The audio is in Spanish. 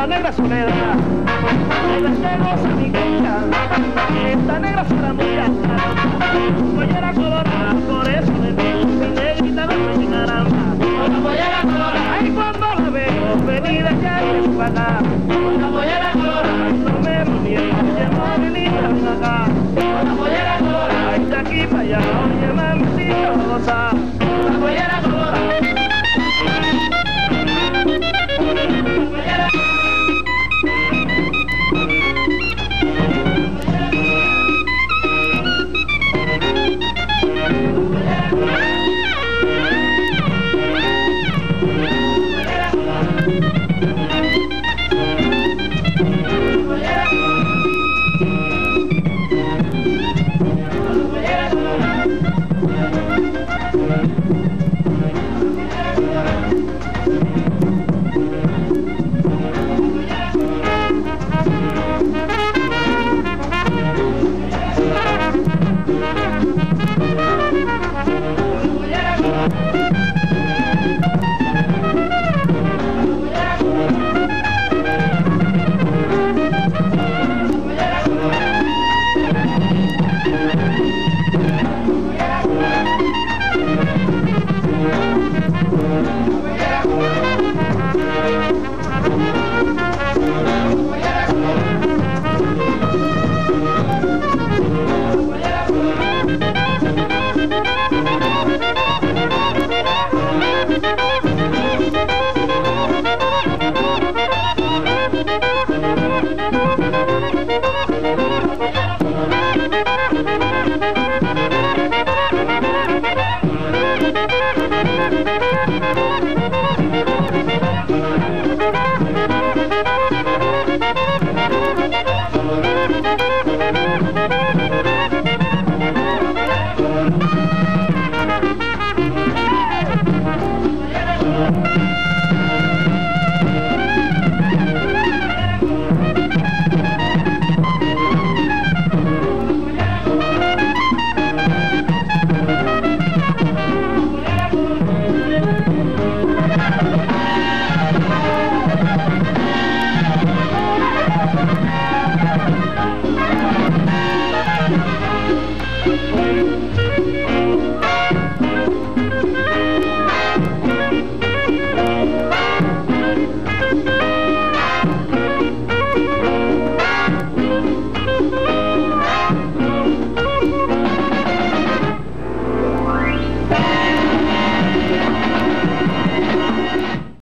La negra soledad, de celosa mi cucha,